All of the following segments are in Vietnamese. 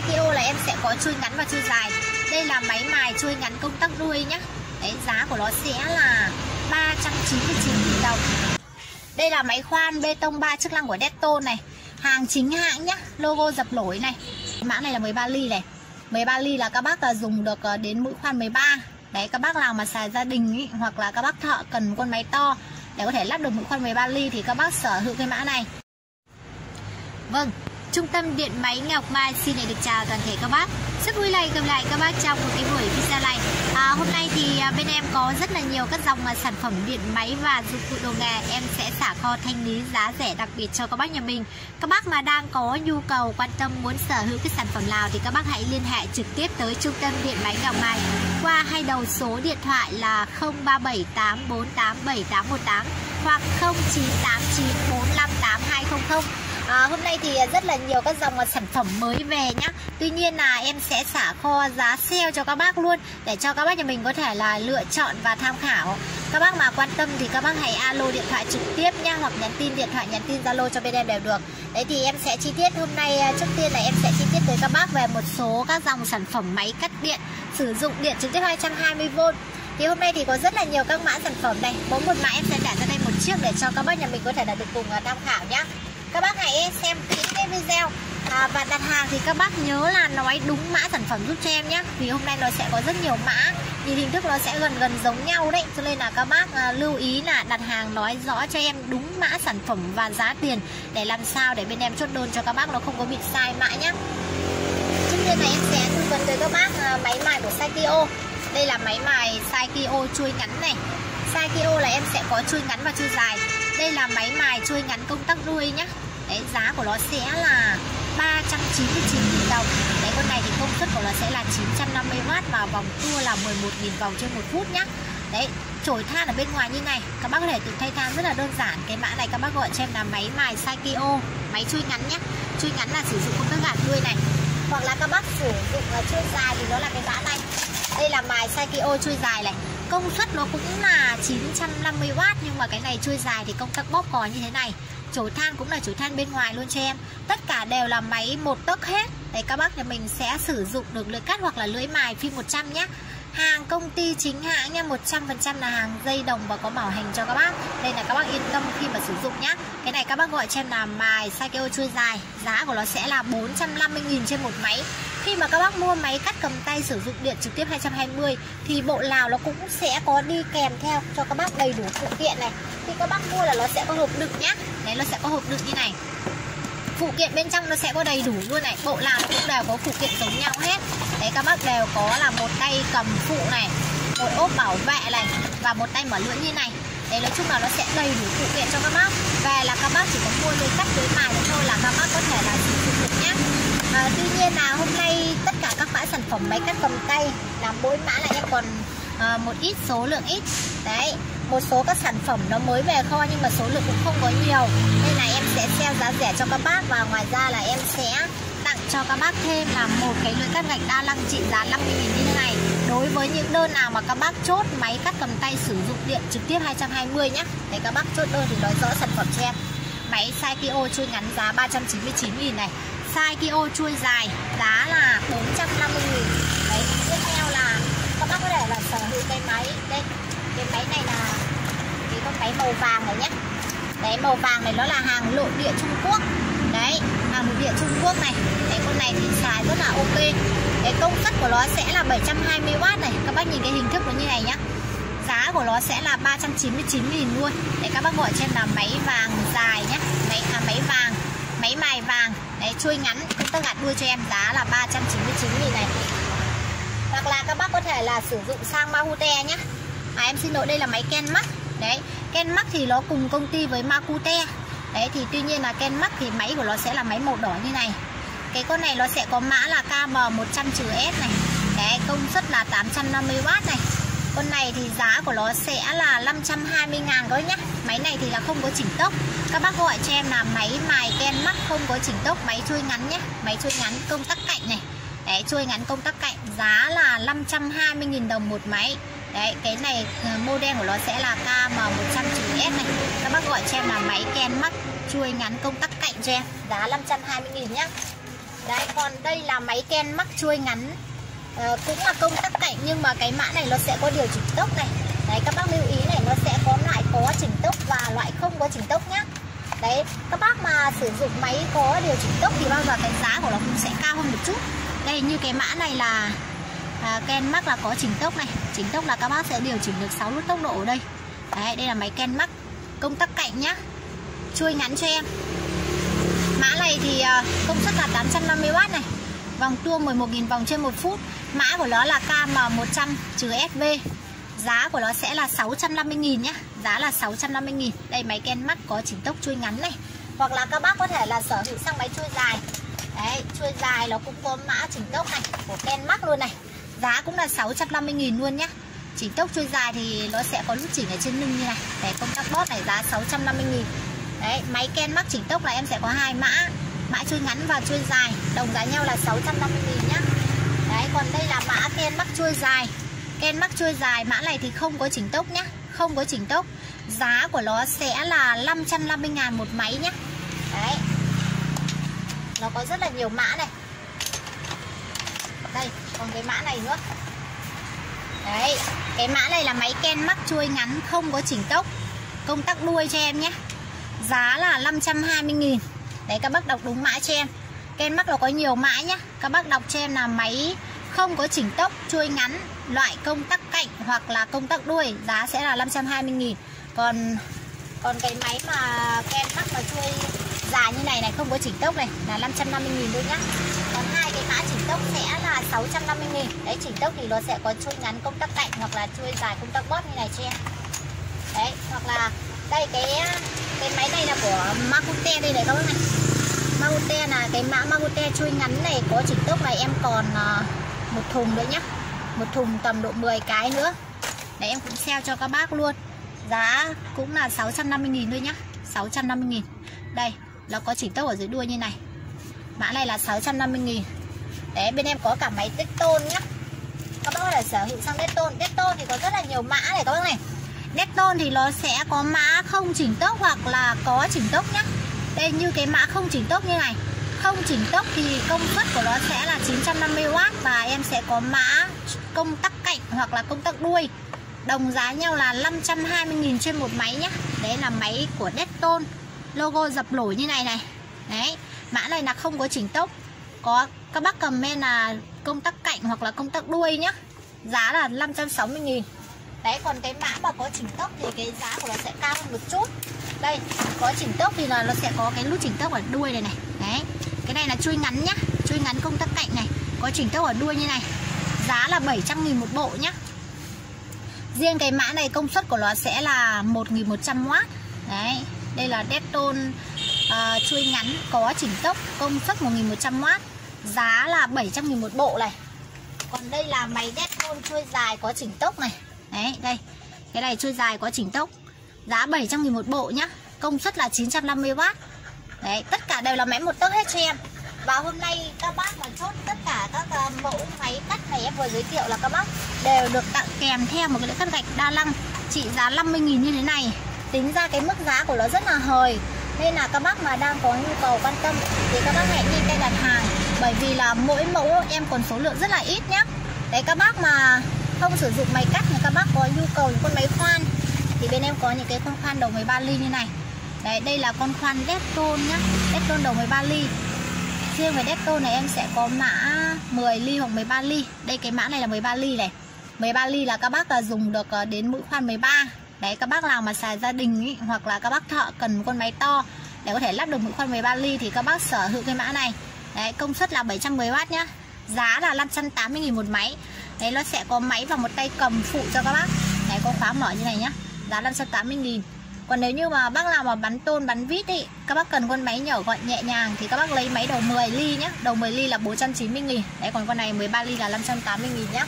size KO là em sẽ có chui ngắn và chui dài. Đây là máy mài chui ngắn công tắc đuôi nhá. Đấy giá của nó sẽ là 399 000 đồng. Đây là máy khoan bê tông 3 chức năng của Detto này. Hàng chính hãng nhá logo dập nổi này. Mã này là 13 ly này. 13 ly là các bác là dùng được à, đến mũi khoan 13 đấy các bác nào mà xài gia đình ý, hoặc là các bác thợ cần con máy to để có thể lắp được mũi khoan 13 ly thì các bác sở hữu cái mã này. Vâng, Trung tâm Điện máy Ngọc Mai xin được chào toàn thể các bác. Rất vui lại gặp lại các bác trong một cái buổi video này à, Hôm nay thì à, bên em có rất là nhiều các dòng à, sản phẩm điện máy và dụng cụ đồ nghề. Em sẽ xả kho thanh lý giá rẻ đặc biệt cho các bác nhà mình. Các bác mà đang có nhu cầu quan tâm muốn sở hữu cái sản phẩm nào Thì các bác hãy liên hệ trực tiếp tới Trung tâm Điện máy Ngọc Mai Qua hai đầu số điện thoại là 0378487818 hoặc 0989458200 à, hôm nay thì rất là nhiều các dòng sản phẩm mới về nhá. Tuy nhiên là em sẽ xả kho giá sale cho các bác luôn để cho các bác nhà mình có thể là lựa chọn và tham khảo. Các bác mà quan tâm thì các bác hãy alo điện thoại trực tiếp nha hoặc nhắn tin điện thoại nhắn tin zalo cho bên em đều được. Đấy thì em sẽ chi tiết hôm nay à, trước tiên là em sẽ chi tiết tới các bác về một số các dòng sản phẩm máy cắt điện sử dụng điện trực tiếp 220V thì hôm nay thì có rất là nhiều các mã sản phẩm này. Mỗi một mã em sẽ trả ra đây một chiếc để cho các bác nhà mình có thể là được cùng à, tham khảo nhá các bác hãy xem kỹ cái video. À, và đặt hàng thì các bác nhớ là nói đúng mã sản phẩm giúp cho em nhé. Vì hôm nay nó sẽ có rất nhiều mã thì hình thức nó sẽ gần gần giống nhau đấy. Cho nên là các bác à, lưu ý là đặt hàng nói rõ cho em đúng mã sản phẩm và giá tiền để làm sao để bên em chốt đơn cho các bác nó không có bị sai mã nhé. Trước tiên này em sẽ tư vấn tới các bác à, máy mài của Saikyo. Đây là máy mài Saikyo chuôi ngắn này. Saikyo là em sẽ có chui ngắn và chui dài. Đây là máy mài chui ngắn công tắc đuôi nhá. Đấy, giá của nó sẽ là 399 000 đồng. Đấy, con này thì công suất của nó sẽ là 950W và vòng tua là 11.000 vòng trên một phút nhá. Đấy chổi than ở bên ngoài như này. Các bác có thể tự thay than rất là đơn giản. Cái mã này các bác gọi cho em là máy mài Saikyo Máy chui ngắn nhá. Chui ngắn là sử dụng công tắc gạt đuôi này. Hoặc là các bác sử dụng chui dài thì nó là cái mã này. Đây là mài Saikyo chui dài này công suất nó cũng là 950W nhưng mà cái này chui dài thì công tắc bóp cò như thế này. Chổi than cũng là chổi than bên ngoài luôn cho em. Tất cả đều là máy một tấc hết. Đấy, các bác nhà mình sẽ sử dụng được lưỡi cắt hoặc là lưỡi mài phi 100 nhé hàng, công ty chính hãng nha 100% là hàng dây đồng và có bảo hành cho các bác. Đây là các bác yên tâm khi mà sử dụng nhá. Cái này các bác gọi cho em là mài Sakeo chui dài. Giá của nó sẽ là 450.000 trên một máy. Khi mà các bác mua máy cắt cầm tay sử dụng điện trực tiếp 220 thì bộ lào nó cũng sẽ có đi kèm theo cho các bác đầy đủ phụ kiện này. Khi các bác mua là nó sẽ có hộp đựng nhá. Đấy, nó sẽ có hộp đựng như này. Phụ kiện bên trong nó sẽ có đầy đủ luôn này. Bộ nào nó cũng đều có phụ kiện giống nhau hết đấy các bác đều có là một tay cầm phụ này một ốp bảo vệ này và một tay mở lưỡi như này. Đấy nói chung là nó sẽ đầy đủ phụ kiện cho các bác. Về là các bác chỉ có mua lưới cắt lưới mài thôi là các bác có thể là sử dụng được nhé. À, tuy nhiên là hôm nay tất cả các mã sản phẩm máy cắt cầm tay là mỗi mã là em còn à, một ít số lượng ít. Đấy một số các sản phẩm nó mới về kho nhưng mà số lượng cũng không có nhiều. Nên là em sẽ sale giá rẻ cho các bác và ngoài ra là em sẽ cho các bác thêm là một cái lưỡi cắt gạch đa lăng trị giá 50 000 như thế này. Đối với những đơn nào mà các bác chốt máy cắt cầm tay sử dụng điện trực tiếp 220 nhé để các bác chốt đơn thì nói rõ sản phẩm cho em. Máy SAI Kio chui ngắn giá 399 000 này. SAI Kio chui dài giá là 450 000 đấy, tiếp theo là các bác có thể là sở hữu cái máy đây. Cái máy này là cái con máy màu vàng này nhé đấy, màu vàng này nó là hàng nội địa Trung Quốc đấy hàng nội địa Trung Quốc này. Đấy con này thì xài rất là ok. Cái công suất của nó sẽ là 720W này. Các bác nhìn cái hình thức nó như này nhá. Giá của nó sẽ là 399 000 luôn. Để các bác gọi cho em là máy vàng dài nhé máy à, máy vàng máy mài vàng. Đấy chui ngắn. Công tắc gạt đuôi cho em giá là 399 000 này. Hoặc là các bác có thể là sử dụng sang Mahute nhé à, em xin lỗi đây là máy Kenmax đấy Kenmax thì nó cùng công ty với Makute đấy, thì tuy nhiên là Ken mắc thì máy của nó sẽ là máy màu đỏ như này. Cái con này nó sẽ có mã là KM100-S này. Đấy, công suất là 850W này. Con này thì giá của nó sẽ là 520 ngàn thôi nhá. Máy này thì là không có chỉnh tốc. Các bác gọi cho em là máy mài Ken mắc không có chỉnh tốc, Máy chui ngắn nhé Máy chui ngắn, công tắc cạnh này. Đấy, chui ngắn, công tắc cạnh. Giá là 520.000 đồng một máy. Đấy, cái này ờ, model của nó sẽ là KM100S này. Các bác gọi cho em là máy Ken mắt Chuôi ngắn công tắc cạnh cho em. Giá 520.000 nhá. Đấy còn đây là máy Ken mắc chuôi ngắn. À, Cũng là công tắc cạnh nhưng mà cái mã này nó sẽ có điều chỉnh tốc này. Đấy các bác lưu ý này nó sẽ có loại có chỉnh tốc và loại không có chỉnh tốc nhá. Đấy các bác mà sử dụng máy có điều chỉnh tốc thì bao giờ cái giá của nó cũng sẽ cao hơn một chút. Đây như cái mã này là Ờ, à, Ken mắc là có chỉnh tốc này. Chỉnh tốc là các bác sẽ điều chỉnh được 6 nút tốc độ ở đây. Đấy đây là máy Ken mắc. Công tắc cạnh nhá. Chui ngắn cho em. Mã này thì à, công suất là 850W này. Vòng tua 11.000 vòng trên 1 phút. Mã của nó là KM100 trừ SV Giá của nó sẽ là 650.000 nhá. Giá là 650.000 Đây máy Ken Max có chỉnh tốc chui ngắn này. Hoặc là các bác có thể là sở hữu sang máy chui dài. Đấy, chui dài nó cũng có mã chỉnh tốc này Của Ken Max luôn này. Giá cũng là 650.000 luôn nhé Chỉnh tốc chui dài thì nó sẽ có nút chỉnh ở trên lưng như này. Đấy công tắc bót này giá 650.000 Đấy, máy Ken mắc chỉnh tốc là em sẽ có hai mã. Mã chui ngắn và chui dài. Đồng giá nhau là 650.000 nhá. Đấy, còn đây là mã Ken mắc chui dài. Ken mắc chui dài mã này thì không có chỉnh tốc nhá. Không có chỉnh tốc. Giá của nó sẽ là 550 ngàn một máy nhá. Đấy. Nó có rất là nhiều mã này. Đây còn cái mã này nữa. Đấy Cái mã này là máy Ken mắc chui ngắn không có chỉnh tốc. Công tắc đuôi cho em nhé. Giá là 520 nghìn. Đấy các bác đọc đúng mã cho em. Ken mắc nó có nhiều mã nhá Các bác đọc cho em là máy không có chỉnh tốc, chui ngắn, loại công tắc cạnh hoặc là công tắc đuôi giá sẽ là 520 nghìn. Còn còn cái máy mà ken mắc mà chui dài như này này, không có chỉnh tốc này, là 550 nghìn thôi nhá. Còn hai cái mã chỉnh tốc sẽ là 650 nghìn. Đấy, chỉnh tốc thì nó sẽ có chui ngắn công tắc cạnh hoặc là chui dài công tắc bóp như này cho em. Đấy, hoặc là đây, cái cái máy này là của Makute đây này các bác này. Makute là cái mã Makute chui ngắn này có chỉnh tốc này, em còn ờ, một thùng nữa nhá. Một thùng tầm độ 10 cái nữa. Đấy, em cũng sale cho các bác luôn. Giá cũng là 650.000 thôi nhá. 650.000 đây nó có chỉnh tốc ở dưới đuôi như này. Mã này là 650 nghìn. Đấy, bên em có cả máy tết tôn nhá. Các bác có thể sở hữu sang tết tôn tết tôn thì có rất là nhiều mã này các bác này. Tết tôn thì nó sẽ có mã không chỉnh tốc hoặc là có chỉnh tốc nhá. Đây, như cái mã không chỉnh tốc như này. Không chỉnh tốc thì công suất của nó sẽ là 950W và em sẽ có mã công tắc cạnh hoặc là công tắc đuôi. Đồng giá nhau là 520.000 trên một máy nhé đấy là máy của Deton logo dập nổi như này này. Đấy, mã này là không có chỉnh tốc. Có, các bác comment là công tắc cạnh hoặc là công tắc đuôi nhá. Giá là 560.000 đấy, còn cái mã mà có chỉnh tốc thì cái giá của nó sẽ cao hơn một chút. Đây, có chỉnh tốc thì là nó sẽ có cái nút chỉnh tốc ở đuôi này này. Đấy, cái này là chui ngắn nhá. Chui ngắn công tắc cạnh này. Có chỉnh tốc ở đuôi như này. Giá là 700 nghìn một bộ nhá. Riêng cái mã này công suất của nó sẽ là 1100W đấy đây là Deton uh, ờ, chui ngắn có chỉnh tốc công suất 1100W giá là 700 nghìn một bộ này. Còn đây là máy Deton chui dài có chỉnh tốc này. Đấy đây. Cái này chui dài có chỉnh tốc. Giá 700 nghìn một bộ nhá. Công suất là 950W Đấy, tất cả đều là máy một tấc hết cho em. Và hôm nay các bác mà chốt tất cả các uh, mẫu máy cắt này em vừa giới thiệu là các bác đều được tặng kèm theo một cái lưỡi cắt gạch đa lăng. Trị giá 50.000 như thế này. Tính ra cái mức giá của nó rất là hời. Nên là các bác mà đang có nhu cầu quan tâm thì các bác hãy nhanh tay đặt hàng. Bởi vì là mỗi mẫu em còn số lượng rất là ít nhá. Đấy các bác mà không sử dụng máy cắt mà các bác có nhu cầu những con máy khoan thì bên em có những cái con khoan đầu 13 ly như này. Đấy, đây là con khoan Dettol nhá. Dettol đầu 13 ly. Riêng về Dettol này em sẽ có mã 10 ly hoặc 13 ly. Đây cái mã này là 13 ly này. 13 ly là các bác là dùng được ờ, đến mũi khoan 13 Đấy các bác nào mà xài gia đình ý, Hoặc là các bác thợ cần con máy to Để có thể lắp được mũi khoan 13 ly Thì các bác sở hữu cái mã này. Đấy công suất là 710W nhá. Giá là 580.000 một máy. Đấy nó sẽ có máy và một tay cầm phụ cho các bác. Đấy có khóa mở như này nhá. Giá 580.000 còn nếu như mà bác nào mà bắn tôn bắn vít ý Các bác cần con máy nhỏ gọn nhẹ nhàng Thì các bác lấy máy đầu 10 ly nhá. Đầu 10 ly là 490 000 Đấy còn con này 13 ly là 580 000 nhá.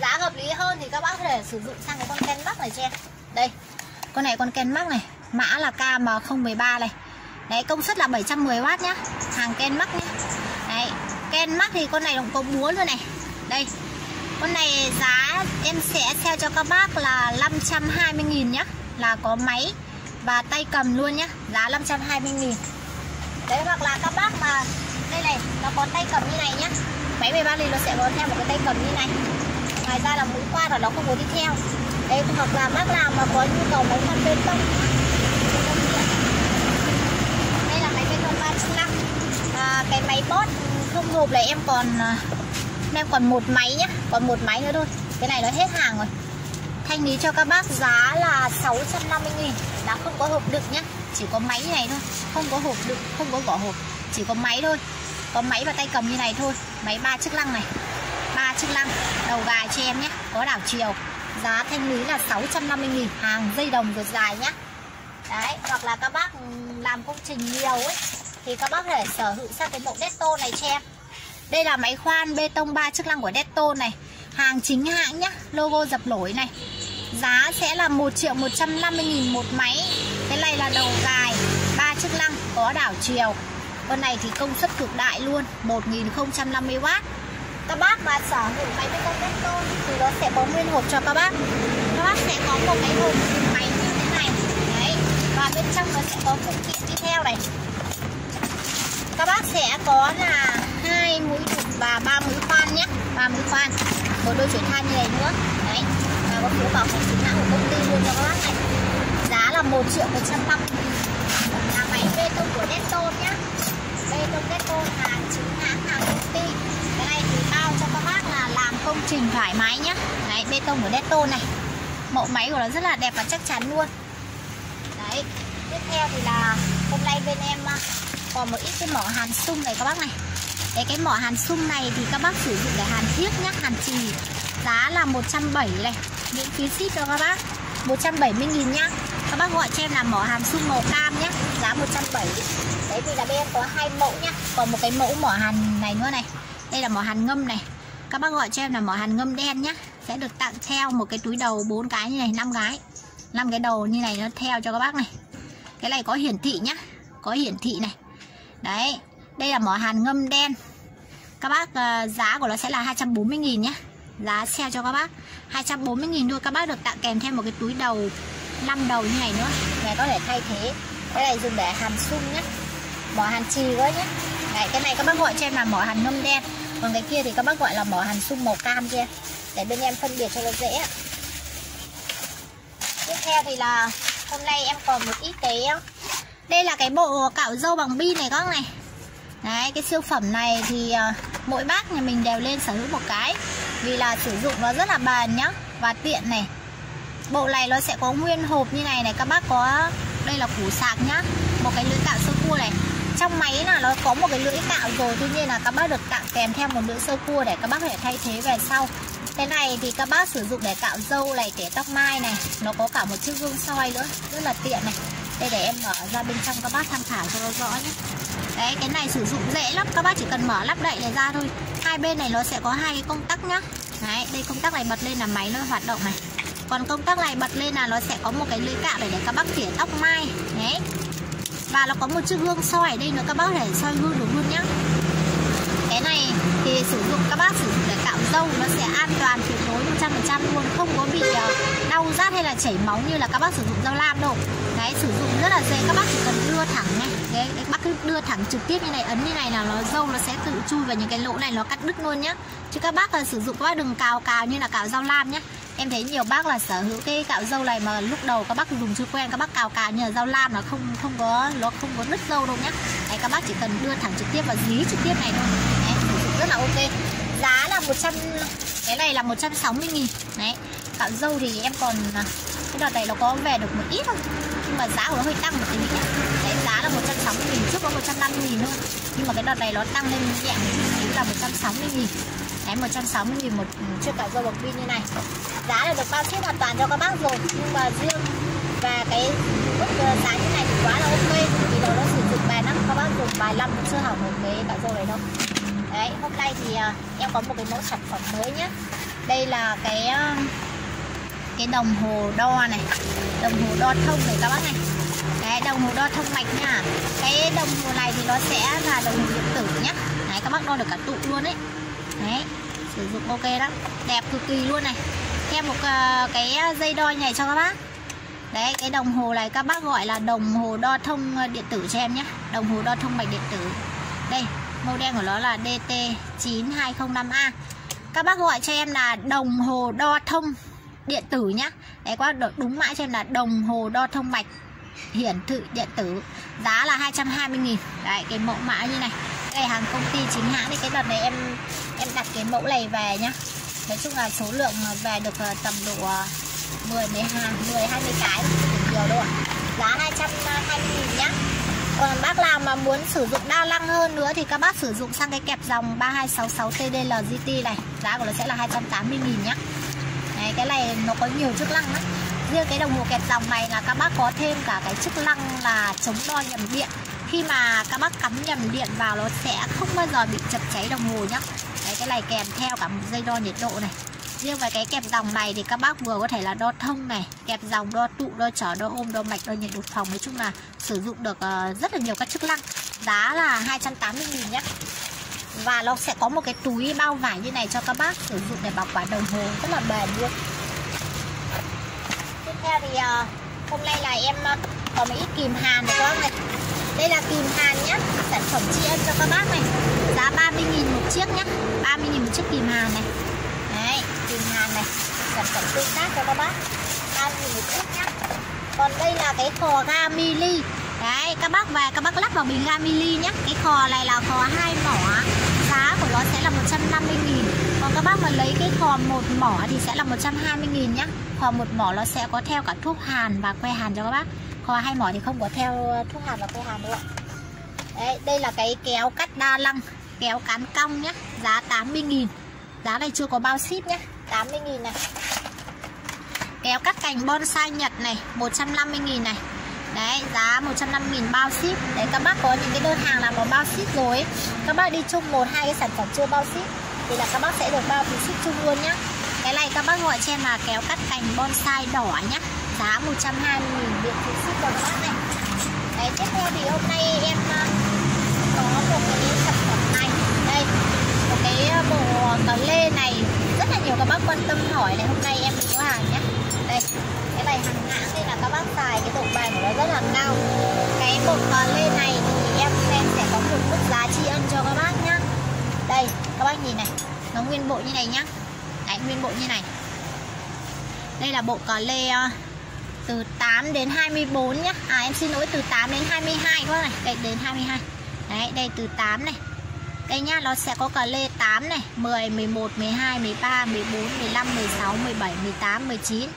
Giá hợp lý hơn thì các bác có thể sử dụng sang cái con Ken mắc này cho em. Đây, Con này con Ken mắc này, Mã là KM013 này. Đấy, công suất là 710W nhá, Hàng Ken mắc nhá. Đấy, Ken mắc thì con này cũng có búa luôn này. Đây, Con này giá em sẽ sale cho các bác là 520.000 nhá, là có máy và tay cầm luôn nhá, giá 520 nghìn. Đấy, hoặc là các bác mà, đây này, nó có tay cầm như này nhá. Máy 13 ly nó sẽ có theo một cái tay cầm như này ngoài ra là mũi khoan là nó không có đi theo. Đấy hoặc là bác nào mà có nhu cầu máy khoan bê tông. Đây là máy bê tông 35 à, cái máy bót không hộp này em còn à, em còn một máy nhá còn một máy nữa thôi. Cái này nó hết hàng rồi. Thanh lý cho các bác giá là 650 nghìn. Đã không có hộp đựng nhá chỉ có máy như này thôi. Không có hộp đựng không có vỏ hộp chỉ có máy thôi. Có máy và tay cầm như này thôi. Máy ba chức năng này ba chức năng đầu gài cho em nhé, có đảo chiều. Giá thanh lý là 650 nghìn, hàng dây đồng ruột dài nhé. đấy, hoặc là các bác làm công trình nhiều ấy, thì các bác thể sở hữu sang cái mẫu Detto này cho em. Đây là máy khoan bê tông 3 chức năng của Detto này. Hàng chính hãng nhá logo dập nổi này. Giá sẽ là 1 triệu 150 nghìn một máy. Cái này là đầu dài 3 chức năng, có đảo chiều. Con này thì công suất cực đại luôn 1050W các bác mà sở hữu máy bê tông tôn thì nó sẽ có nguyên hộp cho các bác. Các bác sẽ có một cái hộp máy như thế này. Đấy. Và bên trong nó sẽ có phụ kiện đi theo này. Các bác sẽ có là hai mũi đục và ba mũi khoan nhé. Ba mũi khoan. Một đôi chuyển than như này nữa. Đấy. Và có phiếu bảo hành chính hãng của công ty luôn cho các bác này. Giá là 1 triệu 150 là máy bê tông của Detto nhé. Bê tông Detto hàng chính hãng hàng công ty bao cho các bác là làm công trình thoải mái nhá. Đấy bê tông của Detto này. Mẫu máy của nó rất là đẹp và chắc chắn luôn. Đấy tiếp theo thì là hôm nay bên em à, còn một ít cái mỏ hàn sung này các bác này. Đấy, cái mỏ hàn sung này thì các bác sử dụng để hàn thiết nhá hàn trì. Giá là 170 này. Miễn phí ship cho các bác. 170 nghìn nhá. Các bác gọi cho em là mỏ hàn sung màu cam nhá. Giá 170 đấy thì là bên em có hai mẫu nhá. Còn một cái mẫu mỏ hàn này nữa này đây là mỏ hàn ngâm này. Các bác gọi cho em là mỏ hàn ngâm đen nhá. Sẽ được tặng theo một cái túi đầu bốn cái như này năm cái. Năm cái đầu như này nó theo cho các bác này. Cái này có hiển thị nhá. Có hiển thị này. Đấy đây là mỏ hàn ngâm đen. Các bác uh, giá của nó sẽ là 240 nghìn nhé giá sale cho các bác. 240 nghìn thôi. Các bác được tặng kèm thêm một cái túi đầu 5 đầu như này nữa. Này có thể thay thế. Cái này dùng để hàn sung nhé mỏ hàn trì nữa nhé Đấy, cái này các bác gọi cho em là mỏ hàn ngâm đen còn cái kia thì các bác gọi là mỏ hàn sung màu cam kia. Để bên em phân biệt cho nó dễ. Tiếp theo thì là hôm nay em còn một ít cái đây là cái bộ cạo dâu bằng pin này các này. Đấy, cái siêu phẩm này thì à, mỗi bác nhà mình đều lên sở hữu một cái. Vì là sử dụng nó rất là bền nhá Và tiện này. Bộ này nó sẽ có nguyên hộp như này này Các bác có, đây là củ sạc nhá. Một cái lưỡi cạo sơ cua này. Trong máy là nó có một cái lưỡi cạo rồi Tuy nhiên là các bác được tặng kèm theo một lưỡi sơ cua Để các bác có thể thay thế về sau. Cái này thì các bác sử dụng để cạo dâu này, kẻ tóc mai này Nó có cả một chiếc gương soi nữa Rất là tiện này. Đây để em mở ra bên trong các bác tham khảo cho nó rõ nhé. Đấy cái này sử dụng dễ lắm các bác chỉ cần mở lắp đậy này ra thôi. Hai bên này nó sẽ có hai cái công tắc nhá. Đấy đây công tắc này bật lên là máy nó hoạt động này. Còn công tắc này bật lên là nó sẽ có một cái lưỡi cạo để để các bác tỉa tóc mai. Đấy và nó có một chiếc gương soi ở đây nữa các bác để soi gương được luôn nhá. Cái này thì sử dụng các bác sử dụng để cạo râu nó sẽ an toàn tuyệt đối 100% luôn không có bị ờ, đau rát hay là chảy máu như là các bác sử dụng dao lam đâu. Đấy sử dụng rất là dễ các bác chỉ cần đưa thẳng này đấy, các bác cứ đưa thẳng trực tiếp như này ấn như này là nó râu nó sẽ tự chui vào những cái lỗ này nó cắt đứt luôn nhá. Chứ các bác là sử dụng các bác đừng cào cào như là cạo dao lam nhá em thấy nhiều bác là sở hữu cái cạo dâu này mà lúc đầu các bác dùng chưa quen các bác cào cào như là dao lam nó không không có nó không có nứt dâu đâu nhá. Đấy các bác chỉ cần đưa thẳng trực tiếp và dí trực tiếp này thôi. Đấy, rất là ok. Giá là 100 cái này là 160 nghìn. Đấy cạo dâu thì em còn à, cái đợt này nó có về được một ít thôi nhưng mà giá của nó hơi tăng một tí nhé đấy giá là 160 nghìn trước có 150 nghìn thôi. Nhưng mà cái đợt này nó tăng lên nhẹ một chút là 160 nghìn. Đấy 160 nghìn một chiếc cạo dâu bằng pin như này giá là được bao ship hoàn toàn cho các bác rồi. Nhưng mà riêng và cái mức ờ, giá như này thì quá là ok. Vì nó nó sử dụng bền lắm các bác dùng vài năm cũng chưa hỏng một cái cả dâu này đâu. Đấy, hôm nay thì ờ, em có một cái mẫu sản phẩm mới nhé. Đây là cái ờ, cái đồng hồ đo này. Đồng hồ đo thông này các bác này. Đấy, đồng hồ đo thông mạch nha. Cái đồng hồ này thì nó sẽ là đồng hồ điện tử nhá đấy, các bác đo được cả tụ luôn đấy đấy, sử dụng ok lắm. Đẹp cực kỳ luôn này thêm một ờ, cái ờ, dây đo này cho các bác. Đấy, cái đồng hồ này các bác gọi là đồng hồ đo thông ờ, điện tử cho em nhé. Đồng hồ đo thông mạch điện tử. Đây Model của nó là DT9205A Các bác gọi cho em là đồng hồ đo thông điện tử nhá Đấy, các bác đúng mã cho em là đồng hồ đo thông mạch hiển thị điện tử. Giá là 220 nghìn. Đấy, cái mẫu mã như này. Đây, hàng công ty chính hãng thì cái đợt này em em đặt cái mẫu này về nhá. Nói chung là số lượng về được ờ, tầm độ 10, 12, 10, 20 cái nhiều đâu ạ. Giá 220 000 ờ, nhá. Còn bác nào mà muốn sử dụng đa năng hơn nữa thì các bác sử dụng sang cái kẹp dòng 3266 TDL GT này. Giá của nó sẽ là 280 000 nhá. Đấy, cái này nó có nhiều chức năng lắm. Riêng cái đồng hồ kẹp dòng này là các bác có thêm cả cái chức năng là chống đo nhầm điện khi mà các bác cắm nhầm điện vào nó sẽ không bao giờ bị chập cháy đồng hồ nhá. Đấy, cái này kèm theo cả một dây đo nhiệt độ này. Riêng về cái kẹp dòng này thì các bác vừa có thể là đo thông này kẹp dòng đo tụ đo chở đo ôm đo mạch đo nhiệt độ phòng. Nói chung là sử dụng được ờ, rất là nhiều các chức năng. Giá là 280 000 nhé và nó sẽ có một cái túi bao vải như này cho các bác sử dụng để bảo quản đồng hồ rất là bền luôn. Tiếp theo thì ờ, hôm nay là em ờ, có một ít kìm hàn này các bác này đây là kìm hàn nhé sản phẩm tri ân cho các bác này. Giá 30 000 một chiếc nhé 30 000 một chiếc kìm hàn này. Đấy, kìm hàn này. Sản phẩm tương tác cho các bác. 30.000 một chiếc nhá. Còn đây là cái khò ga mili. Đấy các bác về các bác lắp vào bình ga mili nhé cái khò này là khò hai mỏ. Giá của nó sẽ là 150.000 còn các bác mà lấy cái khò một mỏ thì sẽ là 120.000 nhá. Khò một mỏ nó sẽ có theo cả thuốc hàn và que hàn cho các bác kho hay mỏ thì không có theo ờ, thuốc hàn và cô hàn đâu ạ. Đấy, đây là cái kéo cắt đa lăng, kéo cán cong nhá, giá 80 nghìn. Giá này chưa có bao ship nhé 80.000 này. Kéo cắt cành bonsai Nhật này 150.000 này. Đấy, giá 150.000 bao ship. Đấy, các bác có những cái đơn hàng là có bao ship rồi Các bác đi chung một, hai cái sản phẩm chưa bao ship, Thì là các bác sẽ được bao phí ship chung luôn nhá. Cái này các bác gọi cho em là kéo cắt cành bonsai đỏ nhá. Giá 120.000 điện phí ship cho các bác này. Đấy, tiếp theo thì hôm nay em ờ, có một cái sản phẩm này. Đây, một cái ờ, bộ cờ lê này. Rất là nhiều các bác quan tâm hỏi này, hôm nay em có hàng nhé. Đây, cái bài hàng hãng đây là các bác xài, cái độ bền của nó rất là cao. Cái bộ cờ lê này thì em em sẽ có một mức giá tri ân cho các bác nhá. Đây, các bác nhìn này, nó nguyên bộ như này nhá. Đấy, nguyên bộ như này. Đây là bộ cờ lê ờ, từ 8 đến 24 nhá À em xin lỗi từ 8 đến 22 các bác này Đây đến 22 Đấy đây từ 8 này đây nhá, nó sẽ có cờ lê 8 này, 10, 11, 12, 13, 14, 15, 16, 17, 18, 19.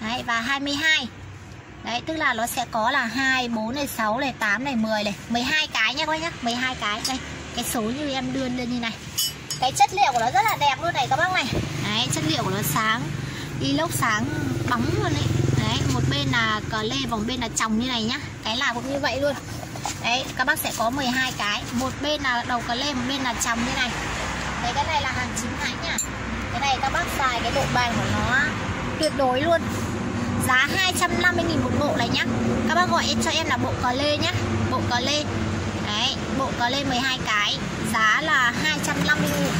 Đấy và 22. Đấy, tức là nó sẽ có là 2, 4 này, 6 này, 8 này, 10 này, 12 cái nhá các bác nhá, 12 cái. Đây, cái số như em đưa lên như này. Cái chất liệu của nó rất là đẹp luôn này các bác này. Đấy, chất liệu của nó sáng inox sáng bóng luôn đấy. Bên là cờ lê, vòng bên là tròng như này nhá. Cái nào cũng như vậy luôn. Đấy các bác sẽ có 12 cái. Một bên là đầu cờ lê, một bên là chồng như này. Đấy cái này là hàng chính hãng nhá. Cái này các bác xài cái độ bài của nó tuyệt đối luôn. Giá 250.000 một bộ này nhá. Các bác gọi cho em là bộ cờ lê nhá. Bộ cờ lê. Đấy, bộ cờ lê 12 cái. Giá là 250 nghìn.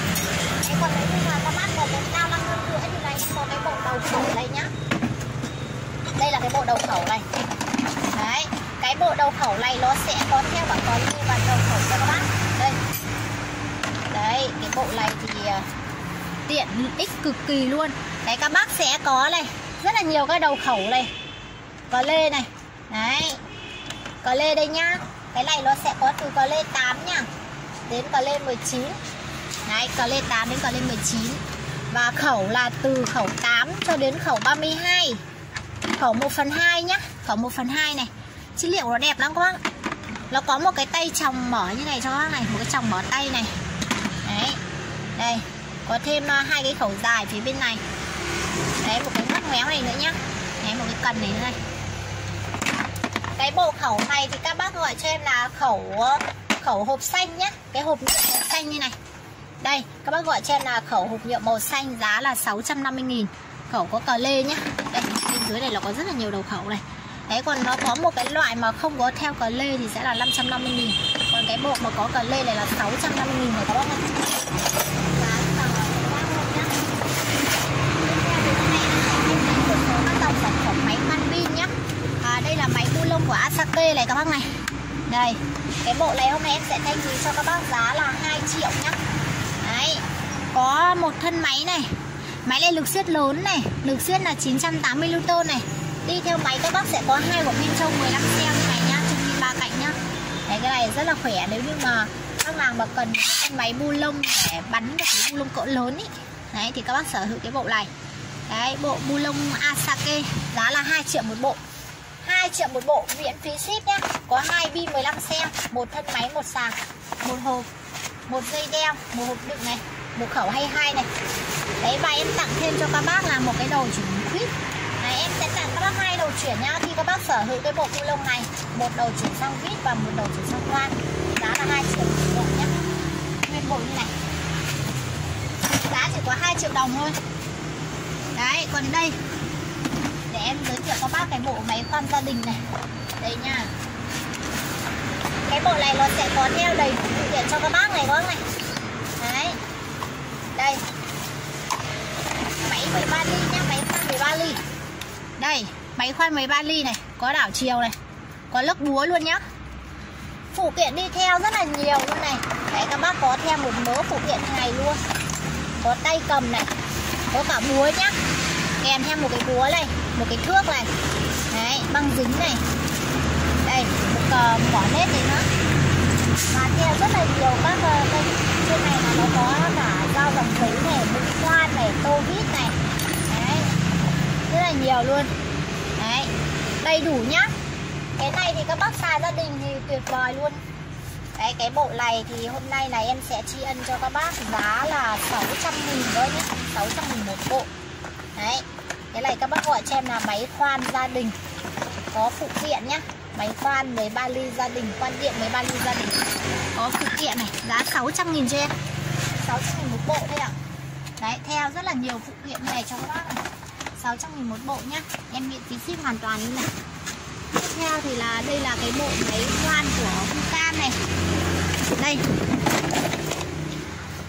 Đấy, còn nếu như mà các bác có muốn cao năng hơn nữa thì này có cái bộ đầu cổ đây nhá. Đây là cái bộ đầu khẩu này. Đấy, cái bộ đầu khẩu này nó sẽ có theo cả có như và đầu khẩu cho các bác. Đây. Đấy, cái bộ này thì à, tiện ích cực kỳ luôn. Đấy, các bác sẽ có này, rất là nhiều cái đầu khẩu này. Có lê này. Đấy. Có lê đây nhá. Cái này nó sẽ có từ có lê 8 nhá đến có lê 19 đấy, có lê 8 đến có lê 19 và khẩu là từ khẩu 8 cho đến khẩu 32 khẩu 1 phần 2 nhá. Khẩu 1 phần 2 này. Chất liệu nó đẹp lắm các bác nó có một cái tay chồng mở như này cho bác này, một cái chồng mở tay này. Đấy. Đây. Có thêm à, hai cái khẩu dài phía bên này. Đấy, một cái mắt ngoéo này nữa nhá. Đấy, một cái cần này nữa này. Cái bộ khẩu này thì các bác gọi cho em là khẩu à, khẩu hộp xanh nhá. Cái hộp nhựa màu xanh như này. Đây, các bác gọi cho em là khẩu hộp nhựa màu xanh giá là 650 nghìn khẩu có cờ lê nhá. Đây, bên dưới này nó có rất là nhiều đầu khẩu này. Đấy, còn nó có một cái loại mà không có theo cờ lê thì sẽ là 550 nghìn. Còn cái bộ mà có cờ lê này là 650 nghìn rồi các bác ơi dòng sản phẩm máy pin nhá. À, đây là máy bu lông của Asake này các bác này. Đây, cái bộ này hôm nay em sẽ thanh lý cho các bác giá là 2 triệu nhá. Đấy, có một thân máy này máy này lực siết lớn này, lực siết là 980 Newton này. Đi theo máy các bác sẽ có hai quả pin trâu 15 cell này nhá trong pin ba cạnh nhá. Đấy, cái này rất là khỏe, nếu như mà các nàng mà cần con máy bu lông để bắn được cái bu lông cỡ lớn ý. Đấy, thì các bác sở hữu cái bộ này. Đấy, bộ bu lông Asake, giá là 2 triệu một bộ. 2 triệu một bộ, miễn phí ship nhá. Có hai pin 15 cell một thân máy, một sạc, một hộp, một dây đeo, một hộp đựng này một khẩu hay hai này. Đấy, và em tặng thêm cho các bác là một cái đầu chuyển khuyết này, em sẽ tặng các bác hai đầu chuyển nhá khi các bác sở hữu cái bộ cu lông này, một đầu chuyển sang vít và một đầu chuyển sang loan. Giá là hai triệu đồng nhé nguyên bộ như này. Giá chỉ có 2 triệu đồng thôi. Đấy, còn đây. Để em giới thiệu các bác cái bộ máy khoan gia đình này. Đây nha. Cái bộ này nó sẽ có theo đầy đủ phụ cho các bác này, các bác này đây. Máy 13 ly nhá máy khoan 13 ly. Đây máy khoan 13 ly này có đảo chiều này có lốc búa luôn nhá. Phụ kiện đi theo rất là nhiều luôn này. Đấy các bác có theo một mớ phụ kiện này luôn. Có tay cầm này có cả búa nhá. Kèm theo một cái búa này một cái thước này. Đấy băng dính này. Đây một uh, mỏ nết này nữa. Mà theo rất là nhiều các uh, ờ, trên này là nó có cả dao dòng giấy này mũi khoan này tô vít này. Đấy. Rất là nhiều luôn. Đấy. Đầy đủ nhá. Cái này thì các bác xài gia đình thì tuyệt vời luôn. Đấy, cái bộ này thì hôm nay là em sẽ tri ân cho các bác giá là 600 nghìn thôi nhé 600 nghìn một bộ. Đấy, cái này các bác gọi cho em là máy khoan gia đình. Có phụ kiện nhá. Máy khoan 13 ly gia đình, khoan điện 13 ly gia đình. Có phụ kiện này, giá 600 nghìn cho em 600 nghìn một bộ đây ạ. Đấy, theo rất là nhiều phụ kiện này cho các bác này. 600 nghìn một bộ nhá. Em miễn phí ship hoàn toàn như này. Tiếp theo thì là đây là cái bộ máy khoan của Hucan này. Đây.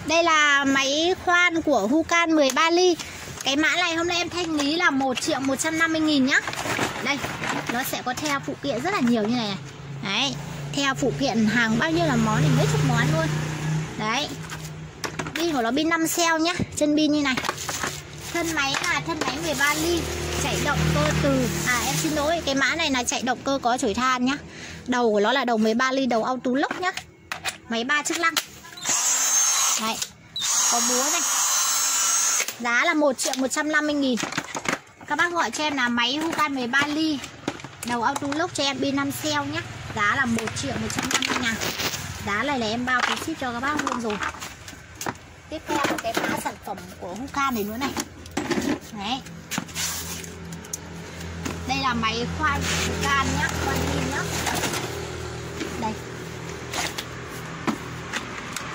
Đây là máy khoan của Hukan 13 ly. Cái mã này hôm nay em thanh lý là 1 triệu 150 nghìn nhá. Đây. Nó sẽ có theo phụ kiện rất là nhiều như này này. Đấy, Theo phụ kiện hàng bao nhiêu là món thì mấy chục món luôn. Đấy, Pin của nó pin 5 cell nhá, Chân pin như này. Thân máy là thân máy 13 ly, chạy động cơ từ à em xin lỗi, cái mã này là chạy động cơ có chổi than nhá. Đầu của nó là đầu 13 ly, đầu auto lock nhá. Máy ba chức năng. Đấy, có búa này. Giá là 1 triệu 150 nghìn. Các bác gọi cho em là máy Hukan 13 ly đầu Autolock cho em pin 5 cell nhé, giá là 1 triệu 150 ngàn. Giá này là em bao phí ship cho các bác luôn rồi. Tiếp theo là cái mã sản phẩm của Huka này nữa này. Đấy. Đây là máy khoan can nhá khoan pin nhá. Đây.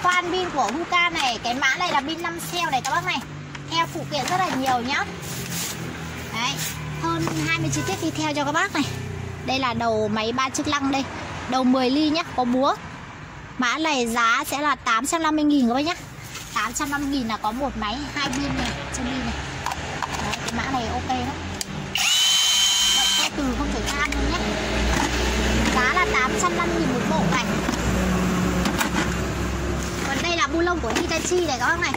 Khoan pin của Huka này cái mã này là pin 5 cell này các bác này. Theo phụ kiện rất là nhiều nhá. Đấy hơn 20 chi tiết đi theo cho các bác này. Đây là đầu máy ba chức lăng đây. Đầu 10 ly nhá có búa. Mã này giá sẽ là 850 nghìn các bác nhá. 850 nghìn là có một máy hai pin này chân pin này. Đấy, cái mã này ok đó từ không thể than luôn nhé giá là 850 nghìn một bộ này. Còn đây là bu lông của Hitachi này các bác này.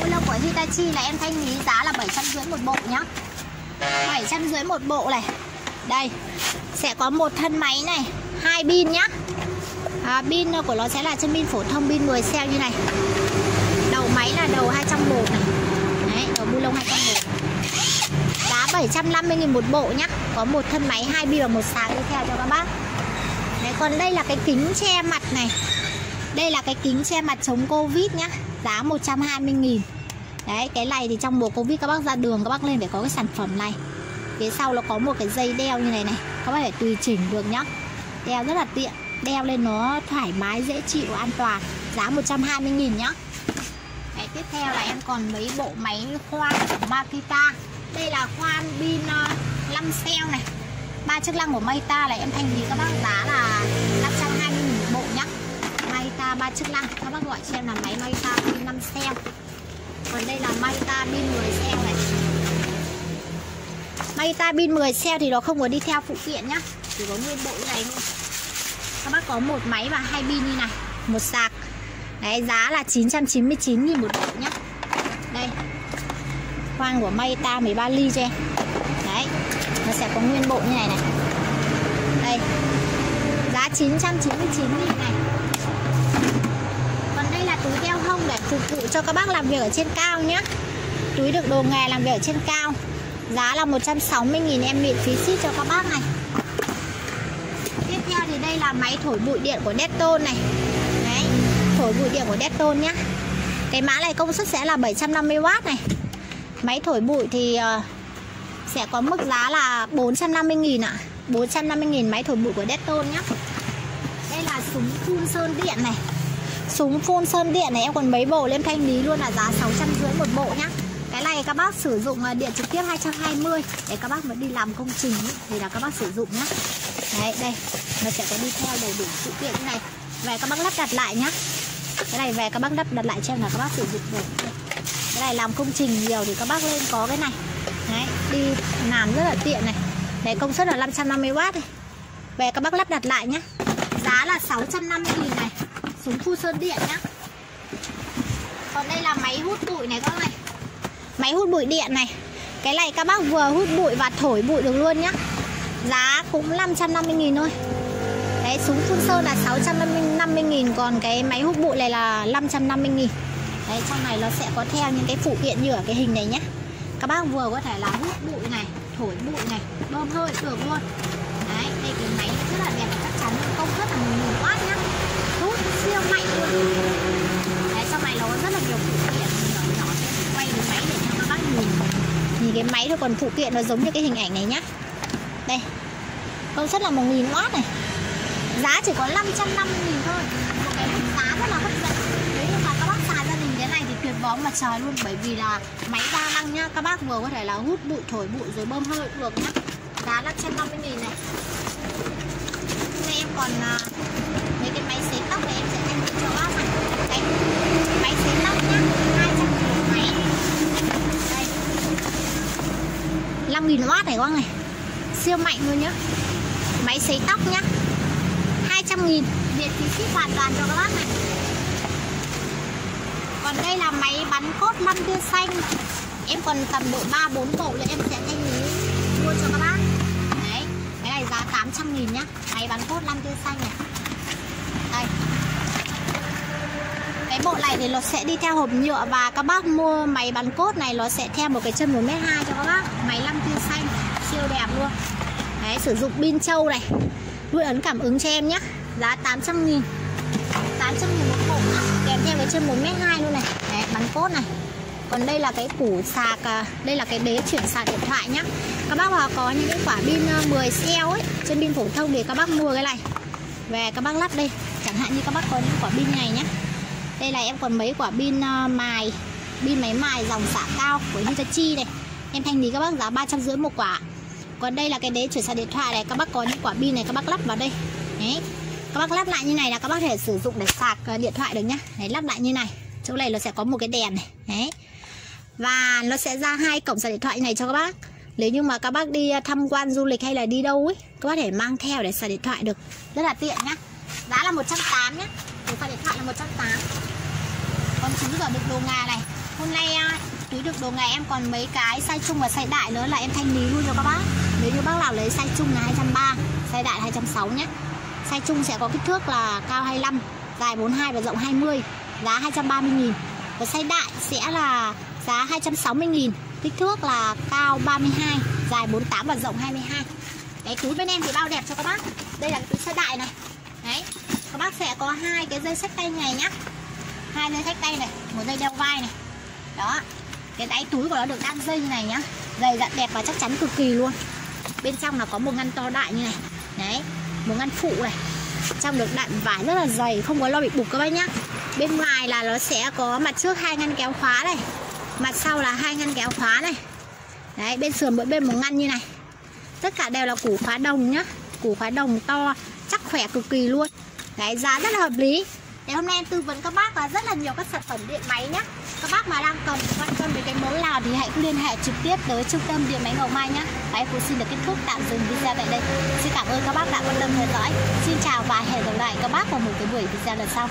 Bu lông của Hitachi là em thanh lý giá là 750 một bộ nhá. 750 một bộ này. Đây sẽ có một thân máy này hai pin nhá. À, pin của nó sẽ là chân pin phổ thông pin 10 cell như này. Đầu máy là đầu 201 này. Đấy đầu bu lông 201 giá 750 nghìn một bộ nhá. Có một thân máy hai pin và một sạc đi theo cho các bác. Đấy, còn đây là cái kính che mặt này. Đây là cái kính che mặt chống Covid nhá. Giá 120 nghìn. Đấy cái này thì trong mùa Covid các bác ra đường Các bác lên phải có cái sản phẩm này. Phía sau nó có một cái dây đeo như này này Các bác phải tùy chỉnh được nhá. Đeo rất là tiện Đeo lên nó thoải mái, dễ chịu, an toàn. Giá 120 nghìn nhá. Đấy, Tiếp theo là em còn mấy bộ máy khoan của Makita. Đây là khoan pin ờ, 5 cell này. Ba chức năng của makita này em thanh lý các bác giá là 520 nghìn một bộ nhá. Makita ba chức năng các bác gọi cho em là máy makita pin 5 cell còn đây là Mayta pin 10 xe này. Mayta pin 10 xe thì nó không có đi theo phụ kiện nhá. Chỉ có nguyên bộ như này thôi. Các bác có một máy và hai pin như này, một sạc. Đấy, giá là 999 nghìn một bộ nhá. Đây. Khoang của Mayta 13 ly cho em. Đấy, nó sẽ có nguyên bộ như này này. Đây. Giá 999 nghìn này còn đây là túi đeo hông để phục vụ cho các bác làm việc ở trên cao nhé. Túi được đồ nghề làm việc ở trên cao. Giá là 160 nghìn em miễn phí ship cho các bác này. Tiếp theo thì đây là máy thổi bụi điện của Dettol này. Đấy, thổi bụi điện của Dettol nhá cái mã này công suất sẽ là 750W này. Máy thổi bụi thì ờ, sẽ có mức giá là 450.000 ạ. à. 450.000 máy thổi bụi của Dettol nhá đây là súng phun sơn điện này súng phun sơn điện này em còn mấy bộ lên thanh lý luôn là giá 650 một bộ nhá. Cái này các bác sử dụng à, điện trực tiếp 220 để các bác muốn đi làm công trình ý, thì là các bác sử dụng nhá. Đấy đây nó sẽ có đi theo đầy đủ phụ kiện như này. Về các bác lắp đặt lại nhá. Cái này về các bác lắp đặt lại cho em là các bác sử dụng được. Cái này làm công trình nhiều thì các bác lên có cái này. Đấy đi làm rất là tiện này. Đấy công suất là 550W này. Về các bác lắp đặt lại nhá. Giá là 650 nghìn này súng phun sơn điện nhá. Còn đây là máy hút bụi này các này máy hút bụi điện này. Cái này các bác vừa hút bụi và thổi bụi được luôn nhá. Giá cũng 550 nghìn thôi. Cái súng phun sơn là 650 nghìn Còn cái máy hút bụi này là 550 nghìn. Đấy, trong này nó sẽ có theo những cái phụ kiện như ở cái hình này nhé Các bác vừa có thể là hút bụi này, thổi bụi này, bơm hơi được luôn. Đấy, đây cái máy rất là đẹp chắc chắn công suất là 1000W siêu mạnh luôn. Đấy, trong này nó có rất là nhiều phụ kiện. Nhỏ nhỏ Quay cái máy để cho các bác nhìn. Nhìn cái máy thôi còn phụ kiện nó giống như cái hình ảnh này nhá. Đây, công suất là 1000W này. Giá chỉ có 550 nghìn thôi. Một cái mức giá rất là hấp dẫn. Nếu như mà các bác xài gia đình thế này thì tuyệt bóng mặt trời luôn. Bởi vì là máy đa năng nhá các bác vừa có thể là hút bụi thổi bụi rồi bơm hơi cũng được nhá. Giá 550 nghìn này. Hôm em còn à, uh, mấy cái máy sấy tóc này em sẽ thanh cho bác này Đấy, máy sấy tóc nhá 200 nghìn máy đây 200.000W này các này siêu mạnh luôn nhá. Máy sấy tóc nhá. 200 nghìn. Việt phí ship hoàn toàn cho các bác này. Còn đây là máy bắn cốt lăn tia xanh. Em còn tầm độ 3-4 bộ nữa em sẽ thanh lý mua cho các bác. Đấy, cái này giá 800.000 nhá. Máy bắn cốt lăn tia xanh này. Đây cái bộ này thì nó sẽ đi theo hộp nhựa và các bác mua máy bắn cốt này nó sẽ theo một cái chân 1m2 cho các bác. Máy lăng tia xanh siêu đẹp luôn. Đấy sử dụng pin trâu này. Nuôi ấn cảm ứng cho em nhé. Giá 800 nghìn. 800 nghìn một bộ kèm theo cái chân 1m2 luôn này. Đấy, bắn cốt này. Còn đây là cái củ sạc à, đây là cái đế chuyển sạc điện thoại nhá các bác mà có những cái quả pin à, 10 cell ấy trên pin phổ thông thì các bác mua cái này. Về các bác lắp đây. Chẳng hạn như các bác có những quả pin này nhé đây là em còn mấy quả pin uh, mài pin máy mài dòng xả cao của Hitachi này. Em thanh lý các bác giá ba trăm rưỡi một quả. Còn đây là cái đế chuyển sạc điện thoại này. Các bác có những quả pin này các bác lắp vào đây. Đấy. Các bác lắp lại như này là các bác thể sử dụng để sạc ờ, điện thoại được nhá. Đấy lắp lại như này. Chỗ này nó sẽ có một cái đèn này. Đấy. Và nó sẽ ra hai cổng sạc điện thoại này cho các bác. Nếu như mà các bác đi ờ, tham quan du lịch hay là đi đâu ấy các bác thể mang theo để sạc điện thoại được. Rất là tiện nhá. Giá là 180 nhá. Để sạc điện thoại là 180 con chú giờ được đồ ngà này. Hôm nay à, túi được đồ ngà em còn mấy cái size chung và size đại nữa là em thanh lý luôn cho các bác. Nếu như bác nào lấy size chung là 230 size đại 260 nhé. Size chung sẽ có kích thước là cao 25 dài 42 và rộng 20 giá 230 nghìn. Và size đại sẽ là giá 260 nghìn, kích thước là cao 32 dài 48 và rộng 22 cái túi bên em thì bao đẹp cho các bác. Đây là cái túi size đại này. Đấy, các bác sẽ có hai cái dây sách tay này nhá hai dây sách tay này, một dây đeo vai này. Đó, cái đáy túi của nó được đan dây như này nhá. Dày dặn đẹp và chắc chắn cực kỳ luôn. Bên trong là có một ngăn to đại như này. Đấy, một ngăn phụ này. Trong được đạn vải rất là dày, không có lo bị bục các bác nhá. Bên ngoài là nó sẽ có mặt trước hai ngăn kéo khóa này. Mặt sau là hai ngăn kéo khóa này. Đấy, bên sườn mỗi bên một ngăn như này. Tất cả đều là củ khóa đồng nhá. Củ khóa đồng to, chắc khỏe cực kỳ luôn. Đấy, giá rất là hợp lý để hôm nay em tư vấn các bác là rất là nhiều các sản phẩm điện máy nhé các bác mà đang cần quan tâm đến cái mẫu nào thì hãy liên hệ trực tiếp tới trung tâm điện máy Ngọc Mai nhé và em cũng xin được kết thúc, tạm dừng video tại đây. Xin cảm ơn các bác đã quan tâm theo dõi. Xin chào và hẹn gặp lại các bác vào một cái buổi video lần sau.